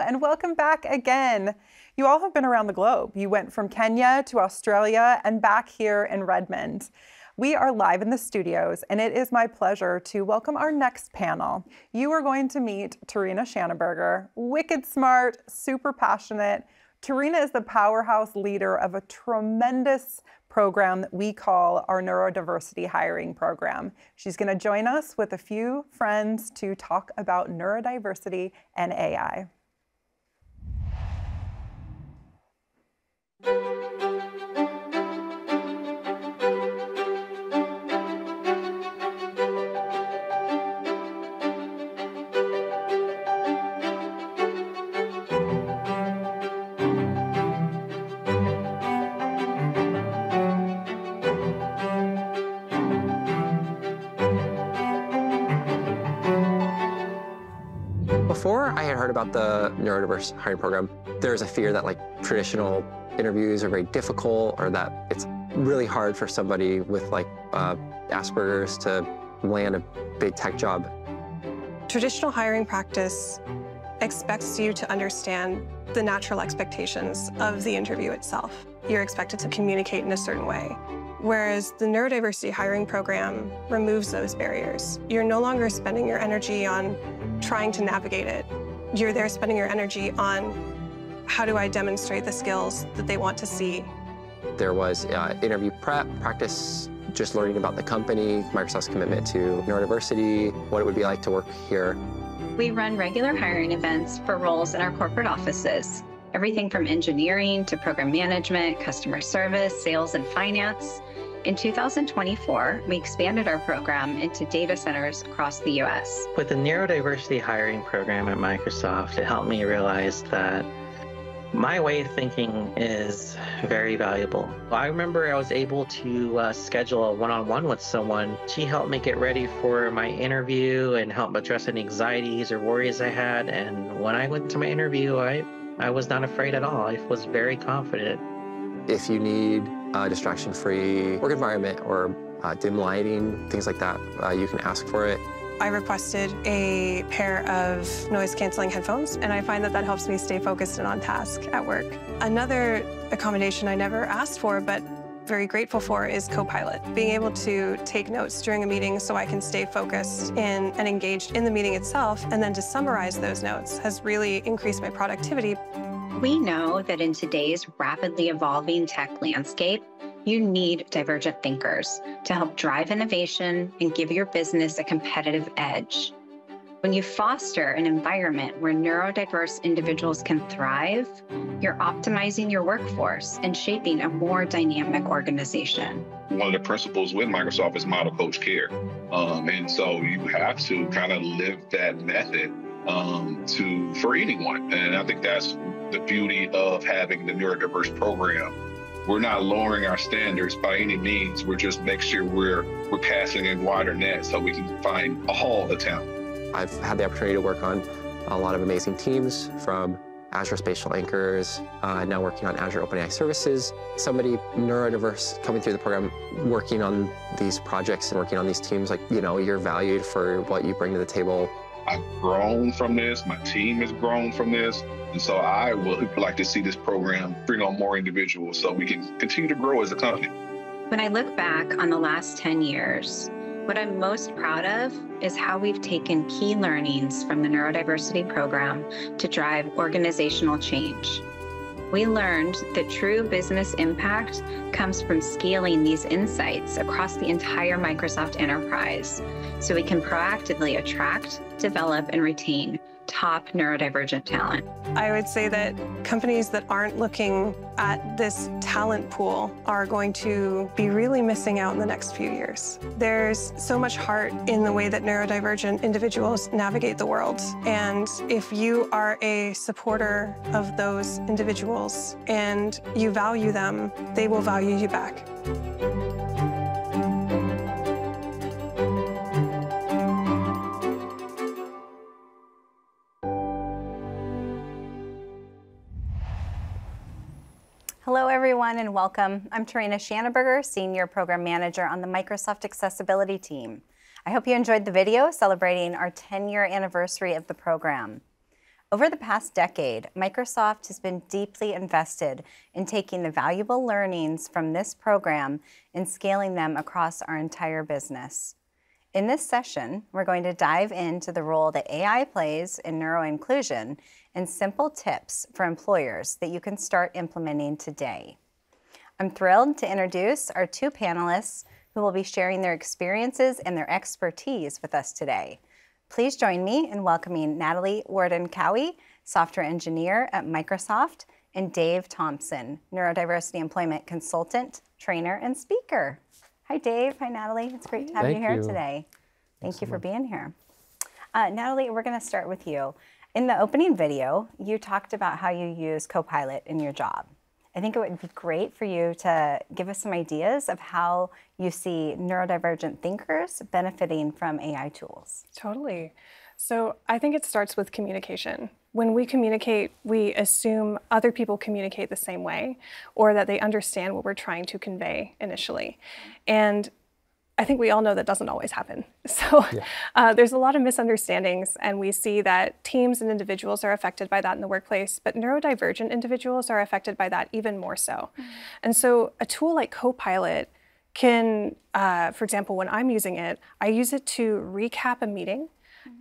And welcome back again. You all have been around the globe. You went from Kenya to Australia and back here in Redmond. We are live in the studios, and it is my pleasure to welcome our next panel. You are going to meet Tarena Shanaberger, wicked smart, super passionate. Tarena is the powerhouse leader of a tremendous program that we call our neurodiversity hiring program. She's going to join us with a few friends to talk about neurodiversity and AI. Before I had heard about the neurodiverse hiring program, there's a fear that like traditional interviews are very difficult or that it's really hard for somebody with like uh, Asperger's to land a big tech job. Traditional hiring practice expects you to understand the natural expectations of the interview itself. You're expected to communicate in a certain way. Whereas the neurodiversity hiring program removes those barriers. You're no longer spending your energy on trying to navigate it. You're there spending your energy on how do I demonstrate the skills that they want to see. There was uh, interview prep, practice, just learning about the company, Microsoft's commitment to neurodiversity, what it would be like to work here. We run regular hiring events for roles in our corporate offices, everything from engineering to program management, customer service, sales, and finance. In 2024, we expanded our program into data centers across the US. With the neurodiversity hiring program at Microsoft, it helped me realize that my way of thinking is very valuable. I remember I was able to uh, schedule a one on one with someone. She helped me get ready for my interview and help address any anxieties or worries I had. And when I went to my interview, I, I was not afraid at all. I was very confident. If you need a distraction free work environment or uh, dim lighting, things like that, uh, you can ask for it. I requested a pair of noise canceling headphones, and I find that that helps me stay focused and on task at work. Another accommodation I never asked for, but very grateful for is Copilot. Being able to take notes during a meeting so I can stay focused in and engaged in the meeting itself, and then to summarize those notes has really increased my productivity. We know that in today's rapidly evolving tech landscape, you need divergent thinkers to help drive innovation and give your business a competitive edge. When you foster an environment where neurodiverse individuals can thrive, you're optimizing your workforce and shaping a more dynamic organization. One of the principles with Microsoft is model coach care. Um, and so you have to kind of live that method um, to for anyone. And I think that's the beauty of having the neurodiverse program we're not lowering our standards by any means. We're just make sure we're we're casting a wider net so we can find all the talent. I've had the opportunity to work on a lot of amazing teams from Azure Spatial Anchors, uh, now working on Azure OpenAI Services. Somebody neurodiverse coming through the program, working on these projects and working on these teams, like, you know, you're valued for what you bring to the table. I've grown from this. My team has grown from this. And so I would like to see this program bring on more individuals so we can continue to grow as a company. When I look back on the last 10 years, what I'm most proud of is how we've taken key learnings from the neurodiversity program to drive organizational change. We learned that true business impact comes from scaling these insights across the entire Microsoft enterprise so we can proactively attract, develop, and retain top neurodivergent talent. I would say that companies that aren't looking at this talent pool are going to be really missing out in the next few years. There's so much heart in the way that neurodivergent individuals navigate the world. And if you are a supporter of those individuals and you value them, they will value you back. Hello, everyone, and welcome. I'm Tarena Shanaberger, Senior Program Manager on the Microsoft Accessibility team. I hope you enjoyed the video celebrating our 10-year anniversary of the program. Over the past decade, Microsoft has been deeply invested in taking the valuable learnings from this program and scaling them across our entire business. In this session, we're going to dive into the role that AI plays in neuroinclusion and simple tips for employers that you can start implementing today. I'm thrilled to introduce our two panelists who will be sharing their experiences and their expertise with us today. Please join me in welcoming Natalie Warden Cowie, software engineer at Microsoft, and Dave Thompson, neurodiversity employment consultant, trainer, and speaker. Hi, Dave. Hi, Natalie. It's great to have Thank you here you. today. Thank you for being here. Uh, Natalie, we're going to start with you. In the opening video, you talked about how you use Copilot in your job. I think it would be great for you to give us some ideas of how you see neurodivergent thinkers benefiting from AI tools. Totally. So I think it starts with communication. When we communicate, we assume other people communicate the same way or that they understand what we're trying to convey initially. And I think we all know that doesn't always happen. So uh, there's a lot of misunderstandings, and we see that teams and individuals are affected by that in the workplace, but neurodivergent individuals are affected by that even more so. And so a tool like Copilot can, uh, for example, when I'm using it, I use it to recap a meeting.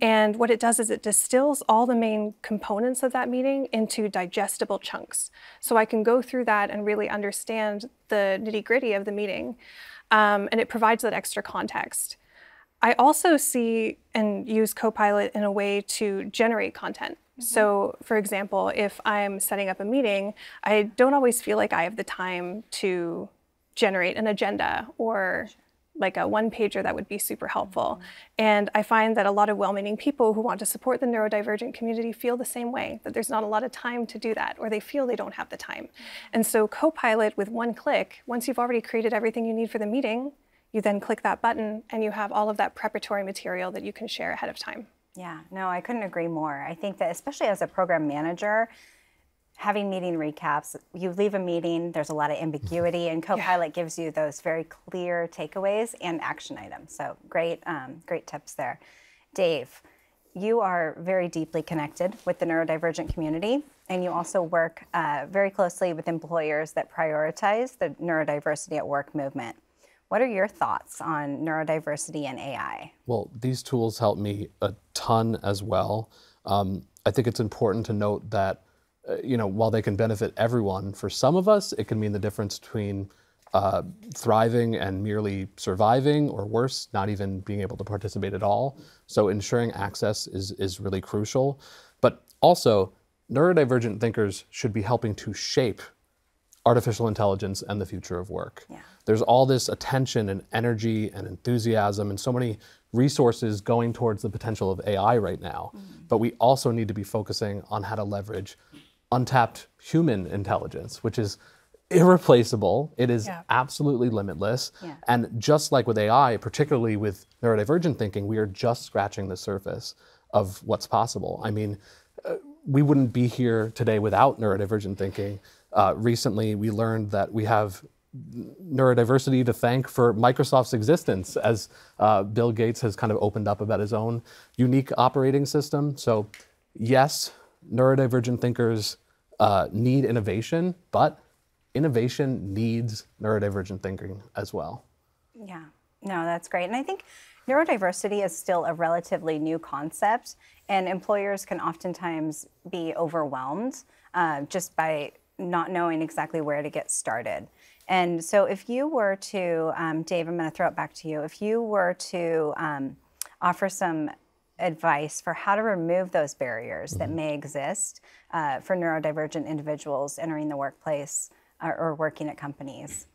And what it does is it distills all the main components of that meeting into digestible chunks. So I can go through that and really understand the nitty gritty of the meeting. Um, and it provides that extra context. I also see and use Copilot in a way to generate content. So, for example, if I'm setting up a meeting, I don't always feel like I have the time to generate an agenda or like a one pager that would be super helpful. Mm-hmm. And I find that a lot of well meaning people who want to support the neurodivergent community feel the same way that there's not a lot of time to do that, or they feel they don't have the time. Mm-hmm. And so, Copilot with one click, once you've already created everything you need for the meeting, you then click that button and you have all of that preparatory material that you can share ahead of time. Yeah, no, I couldn't agree more. I think that especially as a program manager, having meeting recaps, you leave a meeting, there's a lot of ambiguity, and Copilot gives you those very clear takeaways and action items. So great, um, great tips there. Dave, you are very deeply connected with the neurodivergent community, and you also work uh, very closely with employers that prioritize the neurodiversity at work movement. What are your thoughts on neurodiversity and AI? Well, these tools help me a ton as well. Um, I think it's important to note that, uh, you know, while they can benefit everyone, for some of us, it can mean the difference between uh, thriving and merely surviving, or worse, not even being able to participate at all. So ensuring access is, is really crucial. But also, neurodivergent thinkers should be helping to shape artificial intelligence and the future of work. Yeah. There's all this attention and energy and enthusiasm and so many resources going towards the potential of AI right now. But we also need to be focusing on how to leverage untapped human intelligence, which is irreplaceable. It is Yeah. absolutely limitless. Yeah. And just like with AI, particularly with neurodivergent thinking, we are just scratching the surface of what's possible. I mean, uh, we wouldn't be here today without neurodivergent thinking. Uh, recently, we learned that we have neurodiversity to thank for Microsoft's existence, as uh, Bill Gates has kind of opened up about his own unique operating system. So, yes, neurodivergent thinkers uh, need innovation, but innovation needs neurodivergent thinking as well. Yeah, no, that's great. And I think neurodiversity is still a relatively new concept, and employers can oftentimes be overwhelmed uh, just by not knowing exactly where to get started. And so, if you were to, um, Dave, I'm going to throw it back to you. If you were to um, offer some advice for how to remove those barriers that may exist uh, for neurodivergent individuals entering the workplace uh, or working at companies.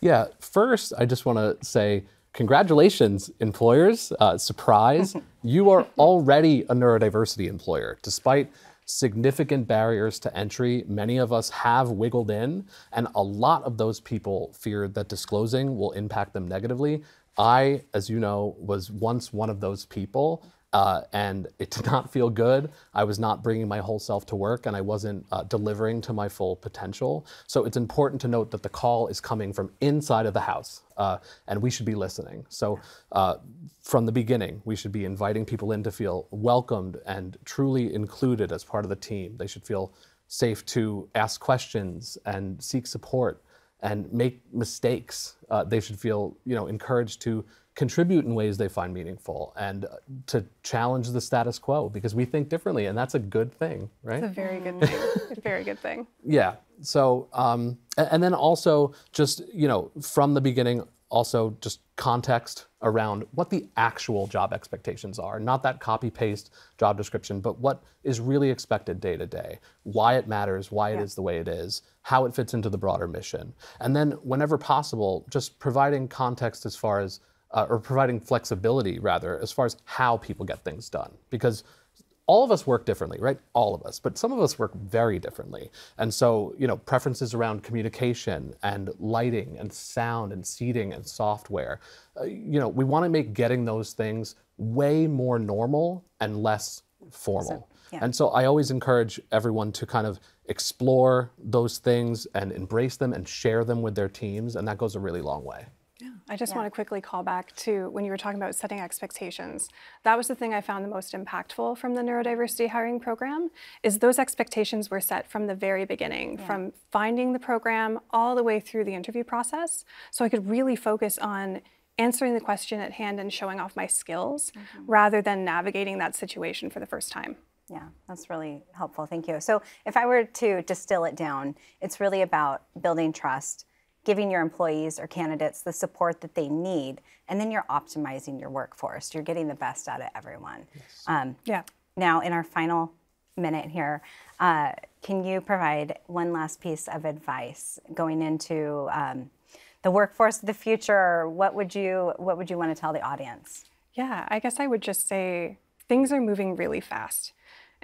Yeah, first, I just want to say congratulations, employers. Uh, surprise, you are already a neurodiversity employer. Despite significant barriers to entry, many of us have wiggled in, and a lot of those people fear that disclosing will impact them negatively. I, as you know, was once one of those people, Uh, and it did not feel good. I was not bringing my whole self to work and I wasn't uh, delivering to my full potential. So it's important to note that the call is coming from inside of the house uh, and we should be listening. So uh, from the beginning, we should be inviting people in to feel welcomed and truly included as part of the team. They should feel safe to ask questions and seek support and make mistakes. Uh, they should feel, you know, encouraged to contribute in ways they find meaningful and uh, to challenge the status quo because we think differently and that's a good thing right? It's a very good thing. A very good thing. Yeah. So um, and then also just you know from the beginning also just context around what the actual job expectations are. Not that copy paste job description but what is really expected day to day. Why it matters why yeah. it is the way it is how it fits into the broader mission. And then whenever possible just providing context as far as uh, or providing flexibility rather as far as how people get things done. Because all of us work differently right? All of us but some of us work very differently. And so you know preferences around communication and lighting and sound and seating and software uh, you know we want to make getting those things way more normal and less formal. So, yeah. and so i always encourage everyone to kind of explore those things and embrace them and share them with their teams and that goes a really long way I just yeah. want to quickly call back to when you were talking about setting expectations. That was the thing I found the most impactful from the neurodiversity hiring program is those expectations were set from the very beginning, yeah. from finding the program all the way through the interview process. So I could really focus on answering the question at hand and showing off my skills mm-hmm. rather than navigating that situation for the first time. Yeah, that's really helpful. Thank you. So, if I were to distill it down, it's really about building trust, giving your employees or candidates the support that they need, and then you're optimizing your workforce. You're getting the best out of everyone. Yes. Um, yeah. Now, in our final minute here, uh, can you provide one last piece of advice going into um, the workforce of the future? What would you What would you want to tell the audience? Yeah, I guess I would just say things are moving really fast.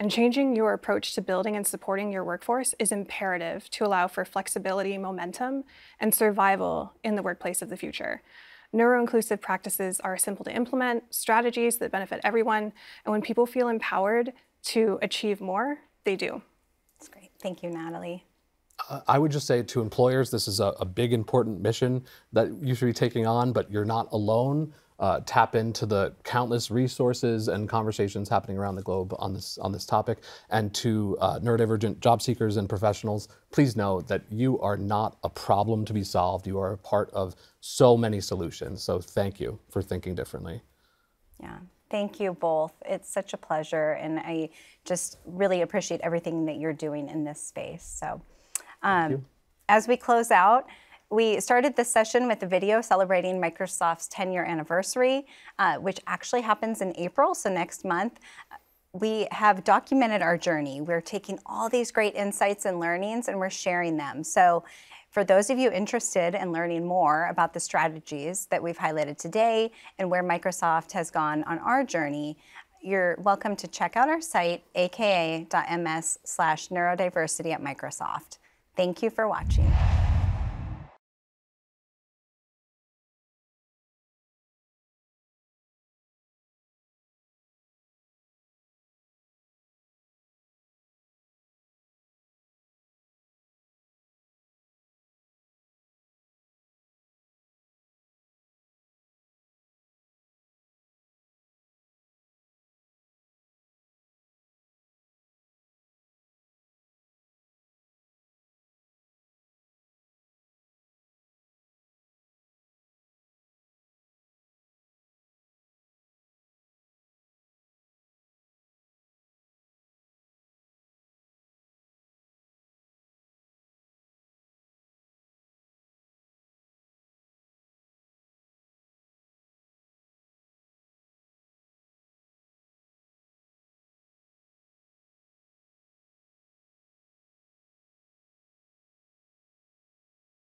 And changing your approach to building and supporting your workforce is imperative to allow for flexibility, momentum, and survival in the workplace of the future. Neuro-inclusive practices are simple to implement, strategies that benefit everyone, and when people feel empowered to achieve more, they do. That's great. Thank you, Natalie. I would just say to employers, this is a, a, big, important mission that you should be taking on, but you're not alone uh, tap into the countless resources and conversations happening around the globe on this on this topic. And to uh, neurodivergent job seekers and professionals, please know that you are not a problem to be solved. You are a part of so many solutions. So thank you for thinking differently. Yeah. Thank you both. It's such a pleasure, and I just really appreciate everything that you're doing in this space. So, um, as we close out, we started this session with a video celebrating Microsoft's 10 year anniversary, uh, which actually happens in April, so next month. We have documented our journey. We're taking all these great insights and learnings and we're sharing them. So, for those of you interested in learning more about the strategies that we've highlighted today and where Microsoft has gone on our journey, you're welcome to check out our site, aka.ms slash neurodiversity at Microsoft. Thank you for watching.